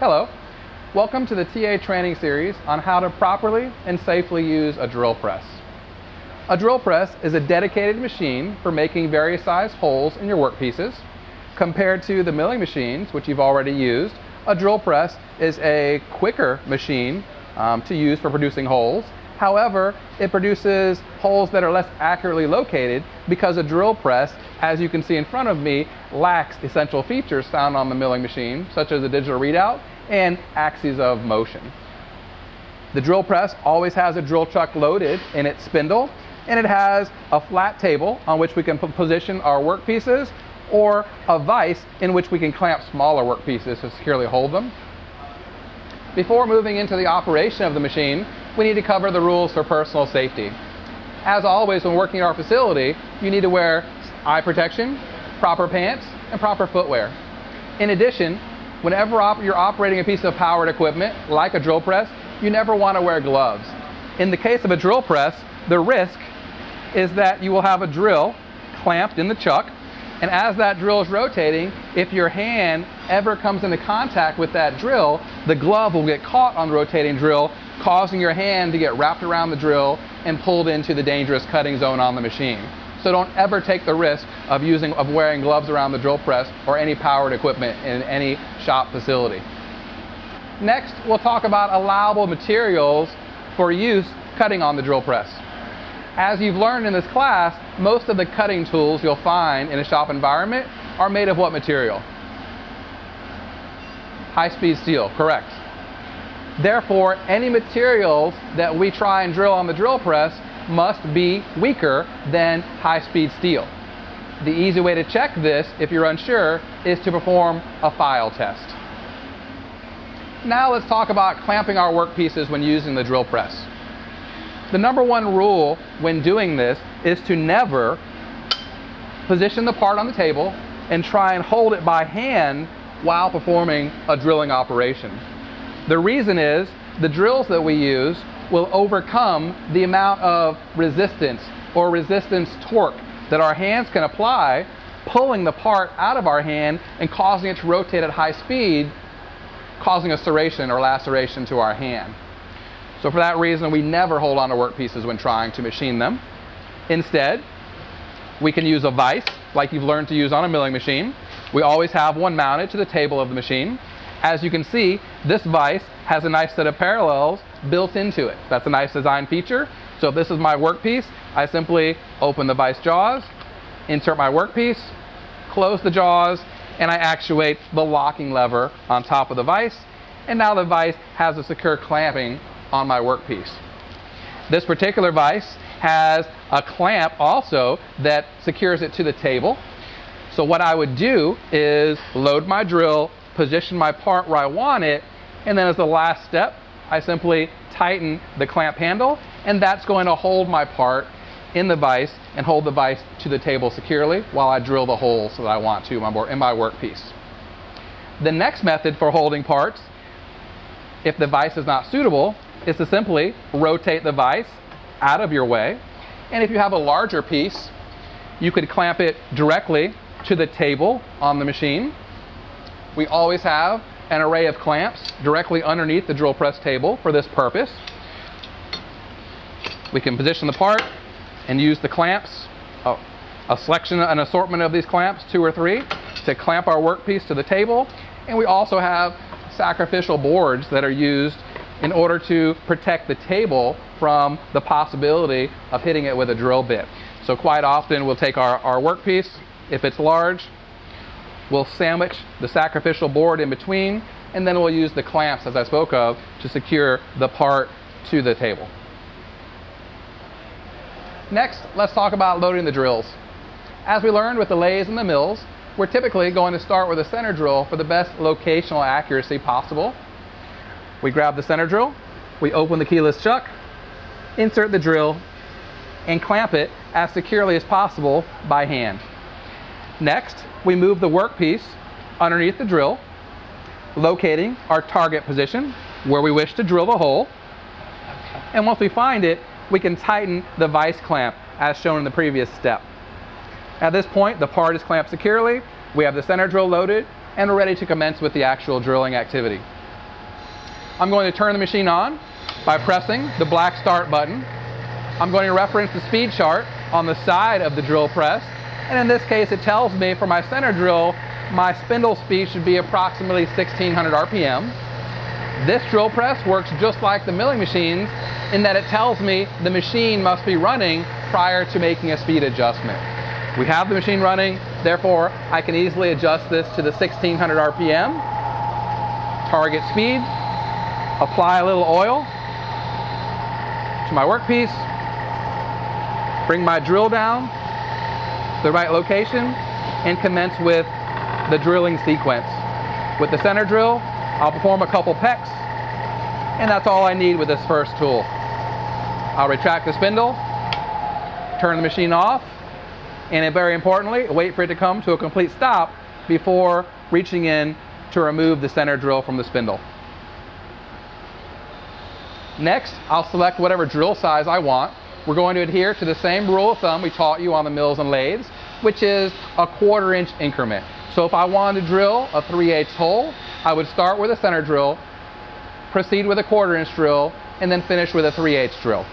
Hello. Welcome to the TA training series on how to properly and safely use a drill press. A drill press is a dedicated machine for making various size holes in your workpieces. Compared to the milling machines, which you've already used, a drill press is a quicker machine um, to use for producing holes. However, it produces holes that are less accurately located because a drill press, as you can see in front of me, lacks essential features found on the milling machine, such as a digital readout and axes of motion. The drill press always has a drill chuck loaded in its spindle, and it has a flat table on which we can position our workpieces or a vise in which we can clamp smaller workpieces to securely hold them. Before moving into the operation of the machine, we need to cover the rules for personal safety. As always, when working in our facility, you need to wear eye protection, proper pants, and proper footwear. In addition, whenever op you're operating a piece of powered equipment, like a drill press, you never want to wear gloves. In the case of a drill press, the risk is that you will have a drill clamped in the chuck and as that drill is rotating, if your hand ever comes into contact with that drill, the glove will get caught on the rotating drill, causing your hand to get wrapped around the drill and pulled into the dangerous cutting zone on the machine. So don't ever take the risk of using of wearing gloves around the drill press or any powered equipment in any shop facility. Next, we'll talk about allowable materials for use cutting on the drill press. As you've learned in this class, most of the cutting tools you'll find in a shop environment are made of what material? High-speed steel, correct. Therefore, any materials that we try and drill on the drill press must be weaker than high-speed steel. The easy way to check this, if you're unsure, is to perform a file test. Now let's talk about clamping our workpieces when using the drill press. The number one rule when doing this is to never position the part on the table and try and hold it by hand while performing a drilling operation. The reason is the drills that we use will overcome the amount of resistance or resistance torque that our hands can apply, pulling the part out of our hand and causing it to rotate at high speed, causing a serration or laceration to our hand. So for that reason, we never hold on to workpieces when trying to machine them. Instead, we can use a vise, like you've learned to use on a milling machine. We always have one mounted to the table of the machine. As you can see, this vise has a nice set of parallels built into it. That's a nice design feature. So if this is my workpiece, I simply open the vise jaws, insert my workpiece, close the jaws, and I actuate the locking lever on top of the vise. And now the vise has a secure clamping on my workpiece. This particular vise has a clamp also that secures it to the table. So what I would do is load my drill, position my part where I want it, and then as the last step, I simply tighten the clamp handle, and that's going to hold my part in the vise and hold the vise to the table securely while I drill the holes that I want to in my workpiece. The next method for holding parts, if the vise is not suitable, is to simply rotate the vise out of your way. And if you have a larger piece, you could clamp it directly to the table on the machine. We always have an array of clamps directly underneath the drill press table for this purpose. We can position the part and use the clamps, oh, a selection, an assortment of these clamps, two or three, to clamp our workpiece to the table. And we also have sacrificial boards that are used in order to protect the table from the possibility of hitting it with a drill bit. So quite often we'll take our, our workpiece, if it's large, we'll sandwich the sacrificial board in between, and then we'll use the clamps, as I spoke of, to secure the part to the table. Next, let's talk about loading the drills. As we learned with the lathes and the mills, we're typically going to start with a center drill for the best locational accuracy possible. We grab the center drill, we open the keyless chuck, insert the drill, and clamp it as securely as possible by hand. Next, we move the workpiece underneath the drill, locating our target position where we wish to drill the hole. And once we find it, we can tighten the vise clamp as shown in the previous step. At this point, the part is clamped securely, we have the center drill loaded, and we're ready to commence with the actual drilling activity. I'm going to turn the machine on by pressing the black start button. I'm going to reference the speed chart on the side of the drill press. And in this case, it tells me for my center drill, my spindle speed should be approximately 1600 RPM. This drill press works just like the milling machines in that it tells me the machine must be running prior to making a speed adjustment. We have the machine running, therefore I can easily adjust this to the 1600 RPM, target speed, apply a little oil to my workpiece, bring my drill down to the right location, and commence with the drilling sequence. With the center drill, I'll perform a couple pecks, and that's all I need with this first tool. I'll retract the spindle, turn the machine off, and very importantly, wait for it to come to a complete stop before reaching in to remove the center drill from the spindle. Next, I'll select whatever drill size I want. We're going to adhere to the same rule of thumb we taught you on the mills and lathes, which is a quarter inch increment. So if I wanted to drill a 3 8 hole, I would start with a center drill, proceed with a quarter inch drill, and then finish with a 3 8 drill.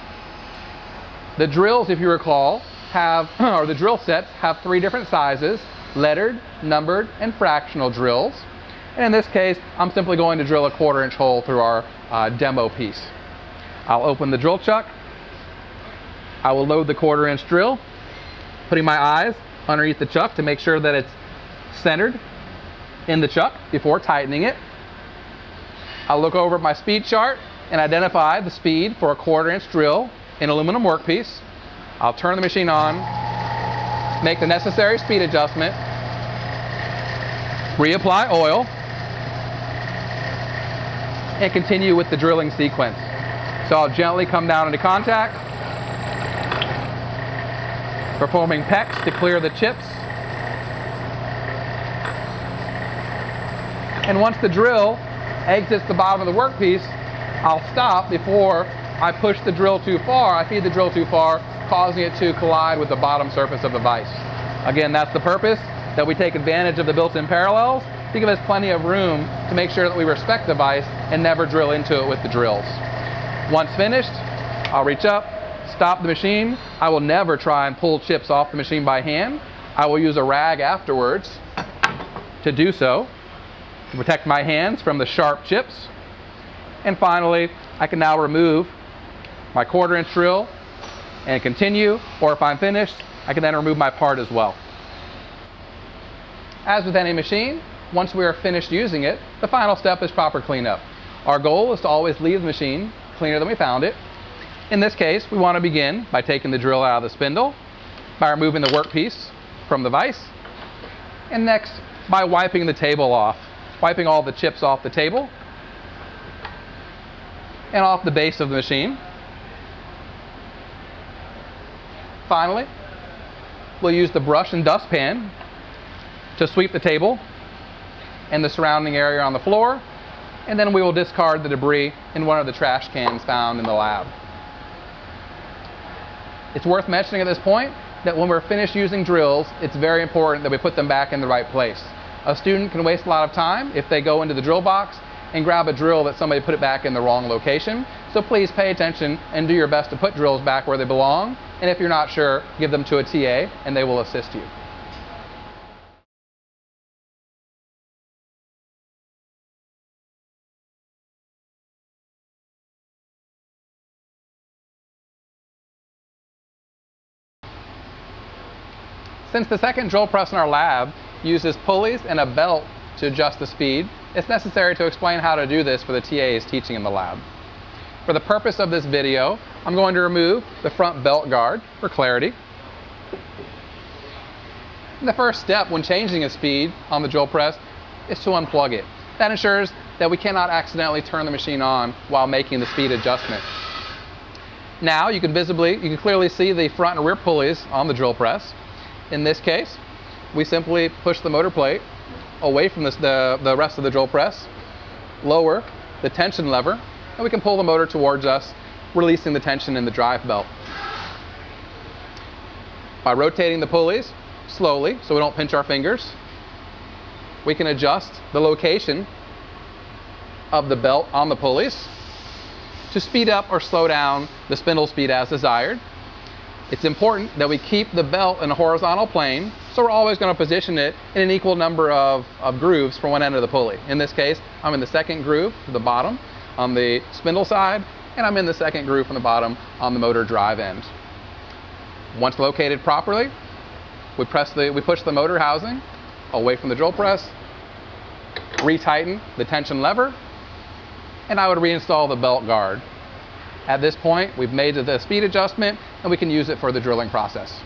The drills, if you recall, have, or the drill sets have three different sizes, lettered, numbered, and fractional drills. And in this case, I'm simply going to drill a quarter inch hole through our uh, demo piece. I'll open the drill chuck. I will load the quarter inch drill, putting my eyes underneath the chuck to make sure that it's centered in the chuck before tightening it. I'll look over my speed chart and identify the speed for a quarter inch drill in aluminum workpiece. I'll turn the machine on, make the necessary speed adjustment, reapply oil, and continue with the drilling sequence. So I'll gently come down into contact, performing pecks to clear the chips. And once the drill exits the bottom of the workpiece, I'll stop before I push the drill too far, I feed the drill too far, causing it to collide with the bottom surface of the vise. Again, that's the purpose, that we take advantage of the built-in parallels to give us plenty of room to make sure that we respect the vise and never drill into it with the drills. Once finished, I'll reach up, stop the machine. I will never try and pull chips off the machine by hand. I will use a rag afterwards to do so, to protect my hands from the sharp chips. And finally, I can now remove my quarter inch drill and continue, or if I'm finished, I can then remove my part as well. As with any machine, once we are finished using it, the final step is proper cleanup. Our goal is to always leave the machine cleaner than we found it. In this case, we want to begin by taking the drill out of the spindle, by removing the workpiece from the vise, and next by wiping the table off, wiping all the chips off the table and off the base of the machine. Finally, we'll use the brush and dustpan to sweep the table and the surrounding area on the floor, and then we will discard the debris in one of the trash cans found in the lab. It's worth mentioning at this point that when we're finished using drills, it's very important that we put them back in the right place. A student can waste a lot of time if they go into the drill box and grab a drill that somebody put it back in the wrong location. So please pay attention and do your best to put drills back where they belong. And if you're not sure, give them to a TA and they will assist you. Since the second drill press in our lab uses pulleys and a belt to adjust the speed, it's necessary to explain how to do this for the TAs teaching in the lab. For the purpose of this video, I'm going to remove the front belt guard for clarity. The first step when changing a speed on the drill press is to unplug it. That ensures that we cannot accidentally turn the machine on while making the speed adjustment. Now you can visibly, you can clearly see the front and rear pulleys on the drill press. In this case, we simply push the motor plate away from this, the, the rest of the drill press, lower the tension lever, and we can pull the motor towards us, releasing the tension in the drive belt. By rotating the pulleys slowly, so we don't pinch our fingers, we can adjust the location of the belt on the pulleys to speed up or slow down the spindle speed as desired. It's important that we keep the belt in a horizontal plane, so we're always going to position it in an equal number of, of grooves for one end of the pulley. In this case, I'm in the second groove the bottom on the spindle side, and I'm in the second groove from the bottom on the motor drive end. Once located properly, we press the we push the motor housing away from the drill press, retighten the tension lever, and I would reinstall the belt guard. At this point, we've made the speed adjustment and we can use it for the drilling process.